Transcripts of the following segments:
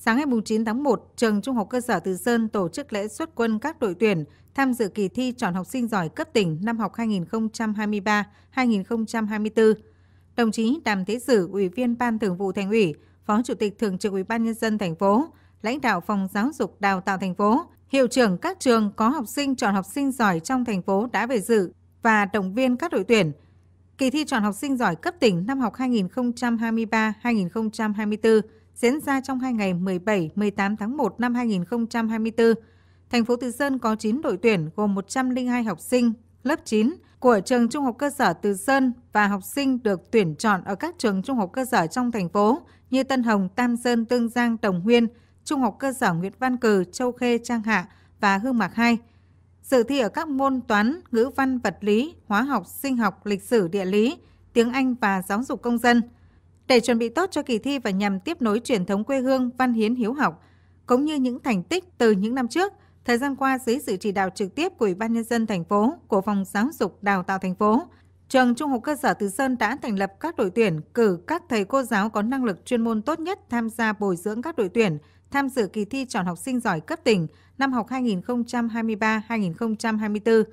Sáng ngày 9 tháng 1, trường Trung học cơ sở Từ Sơn tổ chức lễ xuất quân các đội tuyển tham dự kỳ thi chọn học sinh giỏi cấp tỉnh năm học 2023-2024. Đồng chí Đàm Thế Sử, Ủy viên Ban Thường vụ Thành ủy, Phó Chủ tịch Thường trực Ủy ban nhân dân thành phố, lãnh đạo Phòng Giáo dục Đào tạo thành phố, hiệu trưởng các trường có học sinh chọn học sinh giỏi trong thành phố đã về dự và động viên các đội tuyển. Kỳ thi chọn học sinh giỏi cấp tỉnh năm học 2023-2024 diễn ra trong hai ngày 17-18 tháng 1 năm 2024. Thành phố Từ Sơn có 9 đội tuyển gồm 102 học sinh lớp 9 của trường Trung học cơ sở Từ Sơn và học sinh được tuyển chọn ở các trường trung học cơ sở trong thành phố như Tân Hồng, Tam Sơn, Tương Giang, Đồng Nguyên, Trung học cơ sở Nguyễn Văn Cừ, Châu Khê, Trang Hạ và Hương Mạc 2. Dự thi ở các môn toán, ngữ văn, vật lý, hóa học, sinh học, lịch sử, địa lý, tiếng Anh và giáo dục công dân. Để chuẩn bị tốt cho kỳ thi và nhằm tiếp nối truyền thống quê hương văn hiến hiếu học, cũng như những thành tích từ những năm trước, thời gian qua dưới sự chỉ đạo trực tiếp của Ủy ban nhân dân thành phố, của Phòng Giáo dục Đào tạo thành phố, Trường Trung học cơ sở Từ Sơn đã thành lập các đội tuyển, cử các thầy cô giáo có năng lực chuyên môn tốt nhất tham gia bồi dưỡng các đội tuyển tham dự kỳ thi chọn học sinh giỏi cấp tỉnh năm học 2023-2024.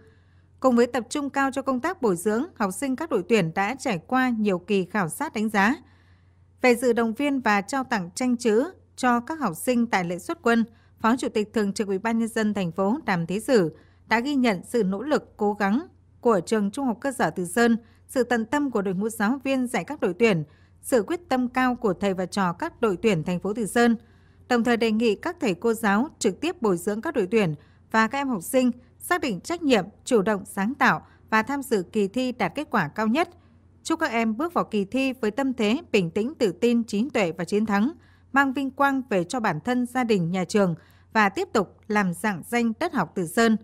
Cùng với tập trung cao cho công tác bồi dưỡng, học sinh các đội tuyển đã trải qua nhiều kỳ khảo sát đánh giá. Về dự động viên và trao tặng tranh chữ cho các học sinh tại lễ xuất quân, Phó Chủ tịch Thường trực Ủy ban nhân dân thành phố Đàm Thế Sử đã ghi nhận sự nỗ lực cố gắng của trường Trung học cơ sở Từ Sơn, sự tận tâm của đội ngũ giáo viên dạy các đội tuyển, sự quyết tâm cao của thầy và trò các đội tuyển thành phố Từ Sơn – đồng thời đề nghị các thầy cô giáo trực tiếp bồi dưỡng các đội tuyển và các em học sinh xác định trách nhiệm, chủ động sáng tạo và tham dự kỳ thi đạt kết quả cao nhất. Chúc các em bước vào kỳ thi với tâm thế bình tĩnh, tự tin, trí tuệ và chiến thắng, mang vinh quang về cho bản thân, gia đình, nhà trường và tiếp tục làm dạng danh đất học Từ Sơn.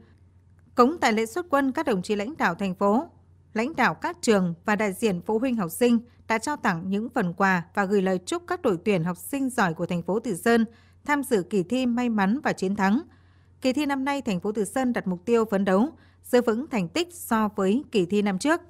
Cũng tại lễ xuất quân, các đồng chí lãnh đạo thành phố, lãnh đạo các trường và đại diện phụ huynh học sinh đã trao tặng những phần quà và gửi lời chúc các đội tuyển học sinh giỏi của thành phố Từ Sơn tham dự kỳ thi may mắn và chiến thắng. Kỳ thi năm nay, thành phố Từ Sơn đặt mục tiêu phấn đấu giữ vững thành tích so với kỳ thi năm trước.